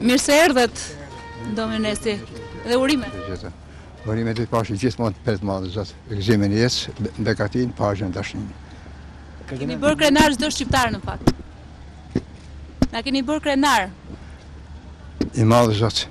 Mirë se erdhët, Dom Ernest, dhe urime. Urime të të pastë gjithmonë të petë i madhi Zot, gëzime në jetë, begatinë, paqen, dashninë. Keni bërë krenar çdo shqiptar në fakt. Na keni bërë krenarë. I madh Zoti.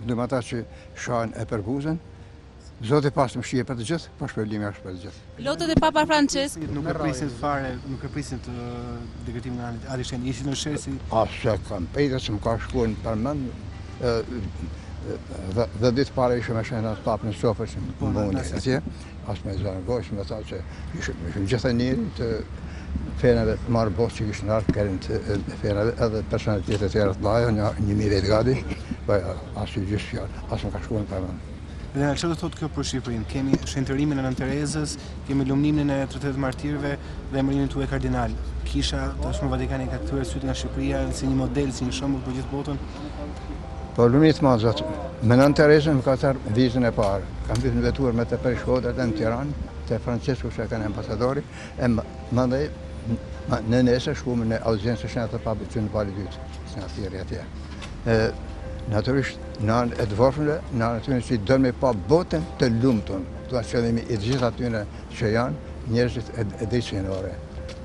Edhe ata që shajnë e përbuzin, Zoti pastë mëshirë për të gjithë, po shpërblimi është për të gjithë. Lotët e Papa Françeskut, nuk e prisnit fare, nuk e prisnit këtë dekretim nga ana e tij. Adi shen, ishi në shërë si... As e kam pritë, as më ka shkue nëpër mend, dhe ditë para isha me Shejtin Atë Papën në sofër, që më po, mundi, atje. As me zënë goje me ta që ishim, ishim gjithë njerëzit e fenave të mbarë botës që kishin ardhë krerët e fenave edhe personalitete të tjera të mëdhaja, një, një mijë vetë gati, pa po ja, as ka qitë fjalë, as më ka shkuar nëpër mend. Dhe ç'do të thotë kjo për Shqipërinë? Kemi shenjtërimin e Nënë Terezës, kemi lumnimin e 38 martirëve dhe emërimin tuaj kardinal. Kisha tashmë Vatikani ka kthyer sytë nga Shqipëria si një model, si një shembull për gjithë botën. Po lumit ma Zot, me Nënë Terezën kam marrë vizën e parë, kam vizën udhëtuar me të prej Shkodre në Tiranë, te Francesko që ka kenë ambasadori, e mandej ne nesre shkuem në audiencë te Shejti Atë Papa Gjon Pali i Dytë, së në atjeri atje. Natyrisht, në anë e të devotshëmve, në anë atyre që i dërë me pa botën të lumtun, të da qëllimi i gjithë atyre që janë njerëzit e dëjqenore.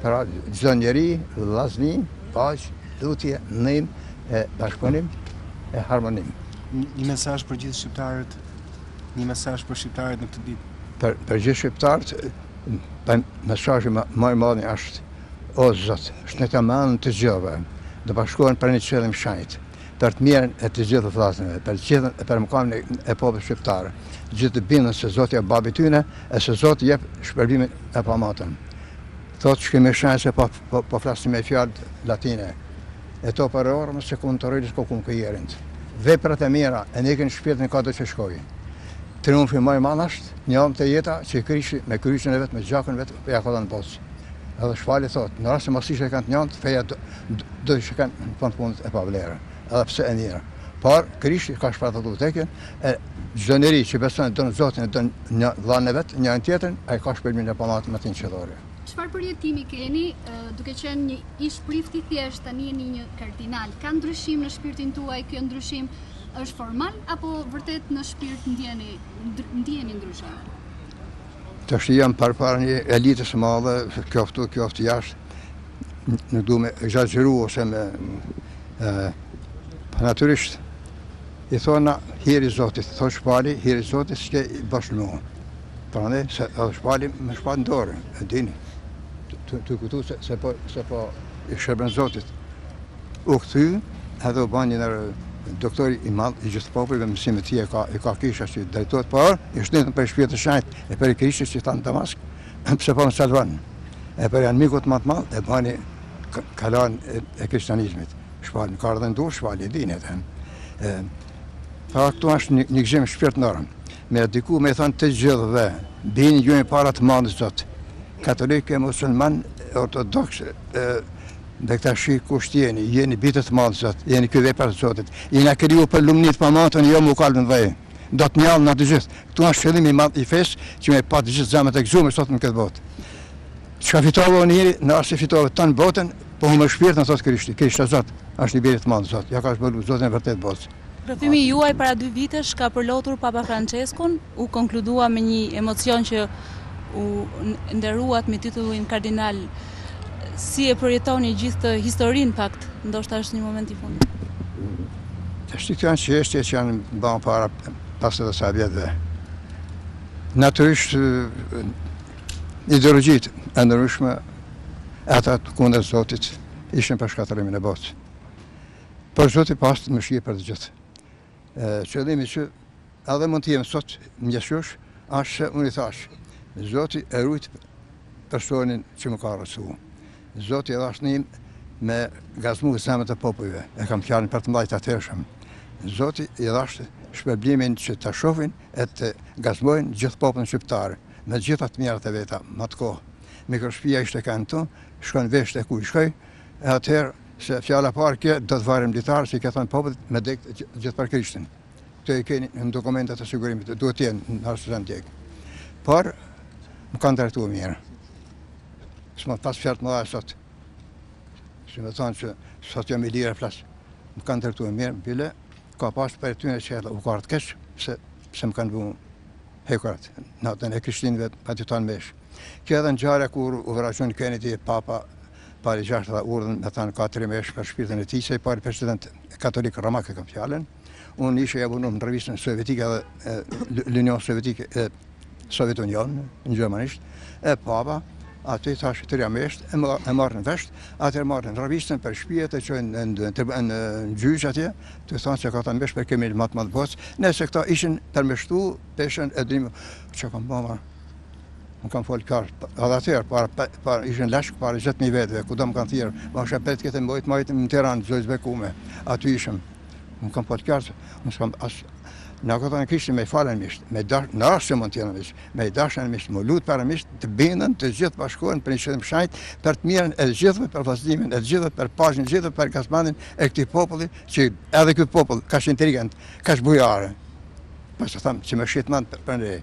Pra, gjithë njeri, vllazni, paqe, lutje, ndihmë, e bashkëpunim e harmoni. Një mesazh për gjithë shqiptarët, një mesazh për shqiptarët në këtë ditë. Për për gjithë shqiptarët, po mesazhi ma i madh asht o Zot, shndritja mendjen të gjithëve, të bashkohen për një qëllim shenjt, për të mirën e të gjithë vllazënve, për të gjithë e për mëkambjen e popullit shqiptar. Gjithë të binden se Zoti asht babi tyne, e se Zoti jep shpërblimin e pamatun. Thotë Shkrimi Shenjtë, se po flasim me fjalë latine, et opera eorum sequuntur illos quocumque ierint. Veprat e mira e ndjekin shpirtin kado që shkojë. Triumfi ma i madh asht, një amë te jeta që Jezu Krishti me kryqin e vet me gjakun e vet ia ka dhanë botës. Edhe Shën Pali thotë, në rast se mos ishte kanë të ngjallunit feja do ishte kanë bën punë e pavlerë. edhe pse e ndjera. Por, Krishti e ka shpartallu vdekjen, e çdo njeri që beson, don Zotin e don vllanë e vet, njëri-tjetrin, ai ka shpërblimin e pamatun në mbretninë qiellore. Çfarë përjetimi keni, duke qenë një ish prift i thjeshtë, tani jeni një kardinal. Ka ndryshim në shpirtin tuaj, kjo ndryshim është formal apo vërtet në shpirt ndjeni ndiheni ndryshe? Tash jam përpara një elite së madhe, qoftë këtu, qoftë jashtë. nuk du me exagjeru ose me pa natyrisht si thona hiri zotit thot Shën Pali hiri zotit s'kje bosh në mu pra ne se edhe Shën Pali me shpat në dore e dini tu kujtu se, se po se po i shërben zotit u kthy edhe u ban një ndër doktori i madh i gjithë popullit me mësimet e tija ka e ka kisha që drejtohet prej i shtym prej shpirtit shenjtë e prej Krishtit që tha në Damask Pse po më salvon? E prej anmikut më të madh e bani kalan e kristianizmit. Shën Pal, ka ardh në dorë, Shën Pal, e dini atë. Pra, këtu është një qëllim shpirtnor. Me predikue, me u thonë të gjithë dhe, bini në gjunj para të madhit Zot. Katolikë, musulman, ortodoks, bektashi kush t'jeni, jeni bijt e të madhit Zot, jeni kriju prej Zotit. Jena kriju për lumnit e pamatun, jo m'u kalb n'dhe. Do të ngjallena të gjithë. Këtu është qëllimi i madh i fesë që me pa të gjithë zemrat e gëzuar sot në këtë botë. Çka fitove o njeri, në rast se fitove tën botën, po humbe shpirtin na thotë Krishti. Krishti Zot, është i biri i të madhit Zot. Ia ka zbulu Zotin e vërtet botës. Rrëfimi i juaj para dy vitesh ka përlotur Papa Françeskun, u konkludua me një emocion që u nderuat me titullin kardinal Si e përjetoni gjithë këtë histori, pakt, ndoshta është një moment i fundit? Shiko, janë çështje që janë ba para pesëdhjetë e sa vjetëve. Natyrisht, ideologjit e ndryshme, e ata kundër Zotit, ishin për shkatërrimin e botës. Por Zoti pastë mëshirë për të gjithë. Qëllimi që edhe mund të jem sot ngjashëm, ashtë që unë i thashë, Zoti e rujtë personin që më ka arrestu. Zoti e dhashë hir me gazmu zemrat e popujve, e kam fjalën për të mdhajt e atëhershëm. Zoti i dhashtë shpërblimin që të shofin e të gazmojnë gjithë popullin shqiptar, me gjitha të mirat e veta, në atë kohë. Mikrospia ishte kenë, shkon n'vesh e ku i shkoj, e atëherë Se fjala e parë kje do të varim n'litar që i ka thënë popullit me dek gjithë për Krishtin. Këto i keni në dokumentet e sigurimit, duhet të jenë n'rast s'i kanë djeg. Por, më kanë drejtu mirë. S'më pas fjalë të mëdhaja sot, që me thonë që sot jam i lirë e flas, më kanë trajtu mirë, më bile, ka pasë prej tyne që edhe u ka ardh keq, se, se më kanë vu hekurat, natën e Krishtlindjeve, pa e thanë meshë. Kje edhe një ngjarje kur u vra Xhon Kennedy, papa, Pali i gjashtë dha urdhër me thanë ka tri meshë për shpirtin e tij se i pari president katolik romak e kam fjalën. Unë ishe abonuar në revistën sovjetike dhe L'Union Soviétique e Sovjet Union në gjermanisht e papa aty i thashë tri meshë, e, më, e marrë në vesht, atë e marrë në revistën prej shpije e çojnë në, në, në, në gjyqë atje, e thonë që ka thënë mesh për anmikun ma të madh të botës, nëse këta ishin përmeshtu, peshen e dimë që kam bëma. Unë kam folë qartë, edhe atëherë, para, para, para, ishin bashkë para 20.000 vetëve, kudo më kanë thirrë, ma shpejt këtë muaj maj në Tiranë, gjojë zbekume, aty ishim. Unë kam folë qartë, më shkam asë, në këtë në kishtë me i falë anmiqtë, me dash, në rast se mund të jenë anmiqtë, me i dashtë anmiqtë, me u lutë për anmiqtë, të bindën të gjithë bashkohen për një qëllim shejt, për të mirën e gjithëve, për vazhdimin e gjithëve, për paqen e gjithëve, për gazmendin e këtij populli, që edhe këtë popull, kaq inteligjent, kaq bujar, për po së thamë, që me shqitman për, për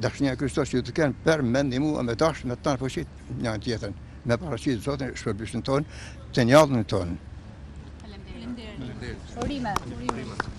Dashnia e Kristos që ju të kenë për me ndihmu e me dashtë me tanë fuqitë njani-tjetrin me paraqitë Zotin shpërblyesin tonë të ngjallunin tonë. Faleminderit. Urime. Urime.